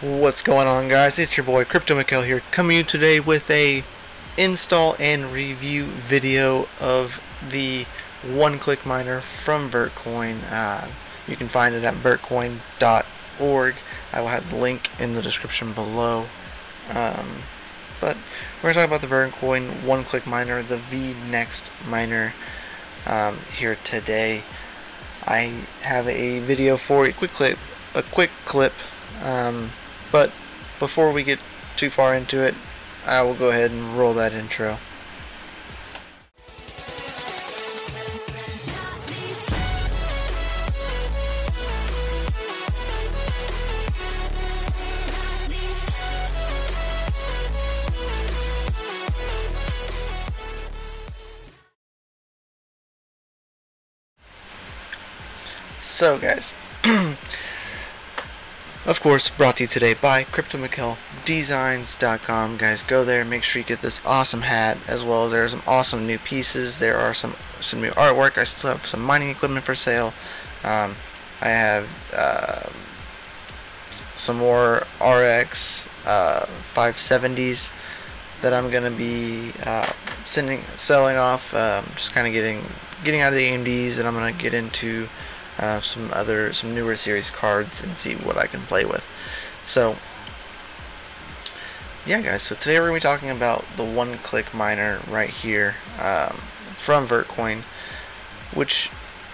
What's going on guys? It's your boy CryptoMykel here coming to you today with a install and review video of the one click miner from Vertcoin. Uh, you can find it at vertcoin.org. I will have the link in the description below. Um, but we're going to talk about the Vertcoin one click miner, the VNext miner um, here today. I have a video for a quick clip, a quick clip. Um, but before we get too far into it, I will go ahead and roll that intro. So, guys, of course, brought to you today by CryptoMykelDesigns.com. Guys, go there, make sure you get this awesome hat, as well as there are some awesome new pieces. There are some some new artwork. I still have some mining equipment for sale. Um, I have uh, some more RX uh, 570s that I'm gonna be uh, sending selling off. Um, just kind of getting getting out of the AMDs, and I'm gonna get into uh, some other some newer series cards and see what I can play with. So yeah, guys. So today we're gonna be talking about the one-click miner right here um, from Vertcoin, which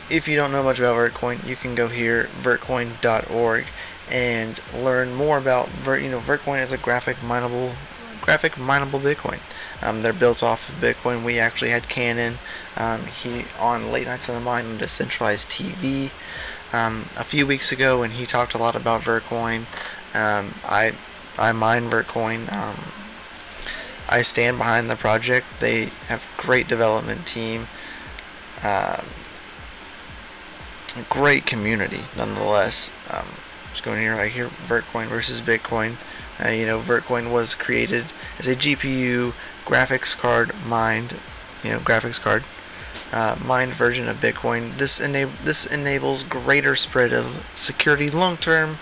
if you don't know much about Vertcoin, you can go here vertcoin.org and learn more about Vert. You know, Vertcoin is a graphic mineable graphic mineable Bitcoin. Um, they're built off of Bitcoin. We actually had Cannon um, he on Late Nights on the Mind on Decentralized TV um, a few weeks ago, and he talked a lot about Vertcoin. Um, I I mine Vertcoin. Um, I stand behind the project. They have great development team. Um, great community, nonetheless. Um, just going here right here, Vertcoin versus Bitcoin. Uh, you know, Vertcoin was created as a GPU graphics card mined, you know, graphics card uh, mined version of Bitcoin. This enable this enables greater spread of security long term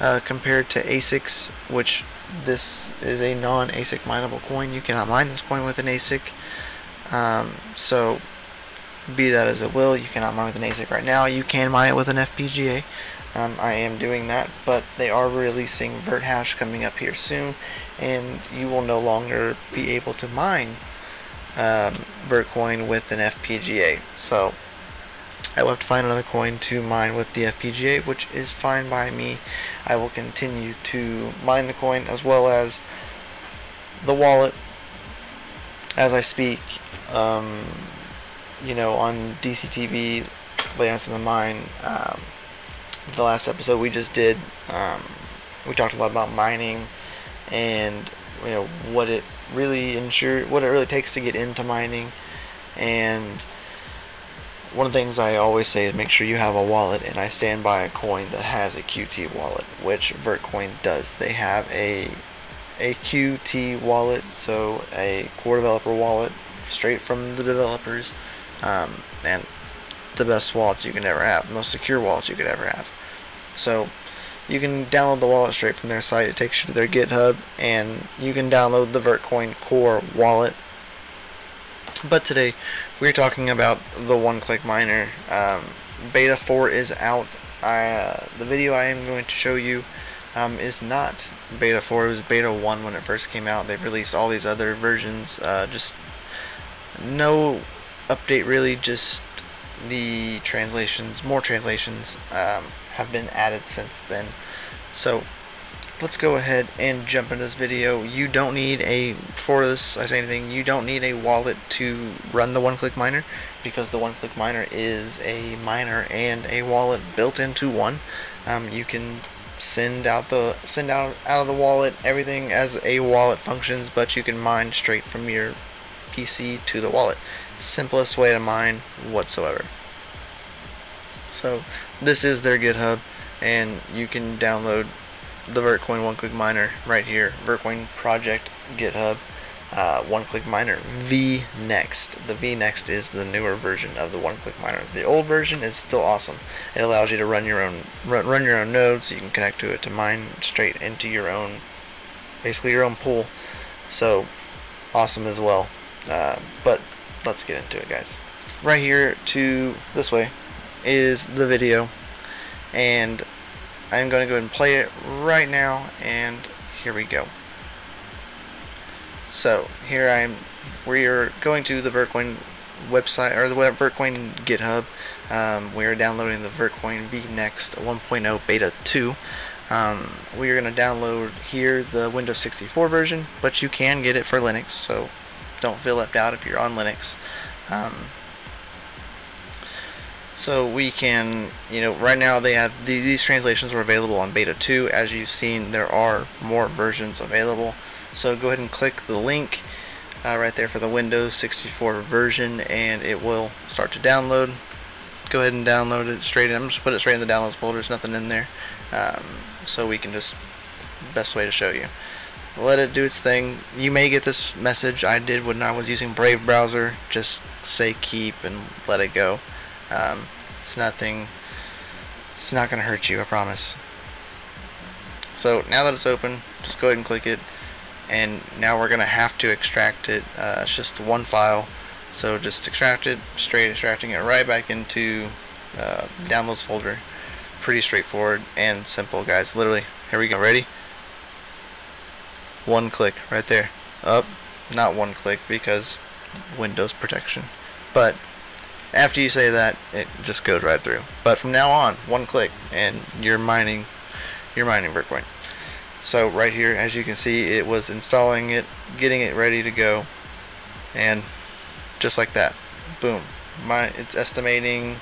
uh, compared to ASICs, which this is a non-ASIC mineable coin. You cannot mine this coin with an ASIC. Um, so, be that as it will, you cannot mine with an ASIC right now. You can mine it with an FPGA. Um, I am doing that, but they are releasing VertHash coming up here soon, and you will no longer be able to mine um, Vertcoin with an FPGA. So I will have to find another coin to mine with the FPGA, which is fine by me. I will continue to mine the coin as well as the wallet as I speak. Um, you know, on DCTV, Lance in the Mine, um, the last episode we just did, um, we talked a lot about mining and you know what it really ensure what it really takes to get into mining. And one of the things I always say is make sure you have a wallet and I stand by a coin that has a QT wallet which Vertcoin does. They have a a QT wallet so a core developer wallet straight from the developers um, and the best wallets you can ever have most secure wallets you could ever have so you can download the wallet straight from their site. It takes you to their GitHub, and you can download the Vertcoin Core wallet. But today, we're talking about the one-click miner. Um, beta 4 is out. I, uh, the video I am going to show you um, is not beta 4. It was beta 1 when it first came out. They've released all these other versions. Uh, just no update really. Just the translations, more translations. Um, have been added since then. So let's go ahead and jump into this video. You don't need a, for this I say anything, you don't need a wallet to run the one-click miner because the one-click miner is a miner and a wallet built into one. Um, you can send out the send out out of the wallet everything as a wallet functions, but you can mine straight from your PC to the wallet. Simplest way to mine whatsoever. So this is their GitHub, and you can download the Vertcoin one-click miner right here, Vertcoin project GitHub. uh, one-click miner V Next. The V Next is the newer version of the one-click miner. The old version is still awesome. It allows you to run your own run, run your own nodes. So you can connect to it to mine straight into your own, basically your own pool. So awesome as well. Uh, but let's get into it, guys. Right here to this way is the video, and I'm going to go ahead and play it right now. And here we go. So here I'm. We are going to the Vertcoin website or the Vertcoin GitHub. Um, we are downloading the Vertcoin VNext 1.0 Beta 2. Um, we are going to download here the Windows 64 version, but you can get it for Linux, so don't feel left out if you're on Linux. Um, so we can, you know, right now they have the, these translations are available on Beta 2. As you've seen, there are more versions available. So go ahead and click the link uh, right there for the Windows 64 version and it will start to download. Go ahead and download it straight in. I'm just put it straight in the downloads folder. There's nothing in there. Um, so we can just, best way to show you. Let it do its thing. You may get this message. I did when I was using Brave browser. Just say keep and let it go. Um, it's nothing. It's not going to hurt you, I promise. So now that it's open, just go ahead and click it and now we're gonna have to extract it uh, it's just one file so just extract it straight extracting it right back into uh, downloads folder pretty straightforward and simple guys literally here we go ready one click right there. Up not one click because Windows protection. But after you say that it just goes right through. But from now on one click and you're mining you're mining Bitcoin. So right here, as you can see, it was installing it, getting it ready to go, and just like that, boom. My it's estimating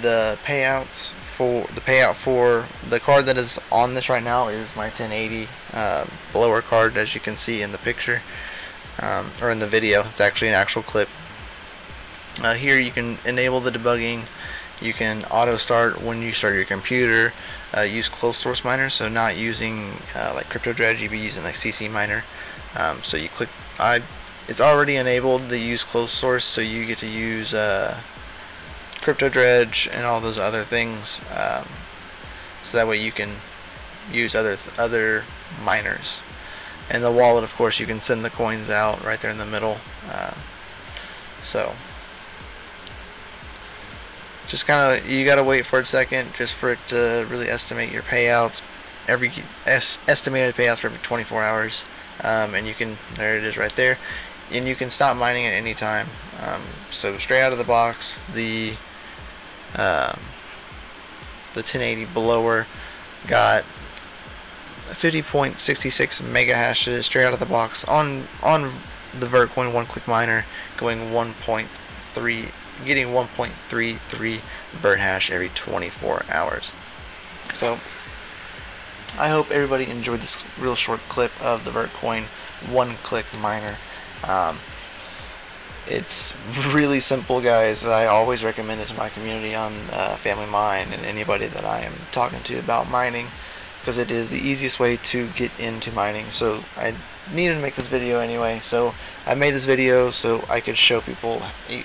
the payouts for the payout for the card that is on this right now is my 1080 uh, blower card, as you can see in the picture um, or in the video. It's actually an actual clip. Uh, here you can enable the debugging you can auto start when you start your computer. Uh, use closed source miner, so not using uh, like CryptoDredge, you'd be using like ccminer. Um, so you click, I, it's already enabled to use closed source, so you get to use uh, CryptoDredge and all those other things. Um, so that way you can use other other miners. And the wallet, of course, you can send the coins out right there in the middle. Uh, so just kind of you gotta wait for a second just for it to really estimate your payouts every es- estimated payouts for every 24 hours um, and you can there it is right there and you can stop mining at any time um, so straight out of the box the uh, the 1080 blower got 50.66 mega hashes straight out of the box on on the Vertcoin one click miner going 1.3 getting 1.33 bird hash every 24 hours. So, I hope everybody enjoyed this real short clip of the Vertcoin one-click miner. Um, it's really simple, guys. I always recommend it to my community on uh, Family Mine and anybody that I am talking to about mining because it is the easiest way to get into mining. So I needed to make this video anyway, so I made this video so I could show people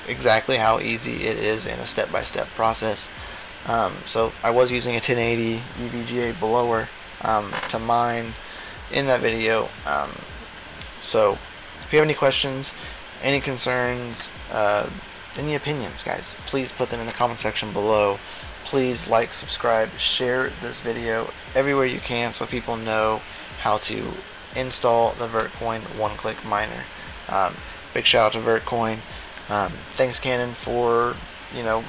exactly how easy it is in a step-by-step -step process. Um, so I was using a 1080 EVGA blower um, to mine in that video. Um, so if you have any questions, any concerns, uh, any opinions, guys, please put them in the comment section below. Please like, subscribe, share this video everywhere you can so people know how to install the Vertcoin one-click miner. Um, big shout out to Vertcoin. Um, thanks, Cannon, for you know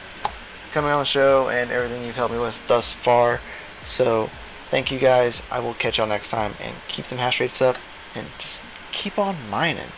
coming on the show and everything you've helped me with thus far. So thank you guys. I will catch y'all next time and keep them hash rates up and just keep on mining.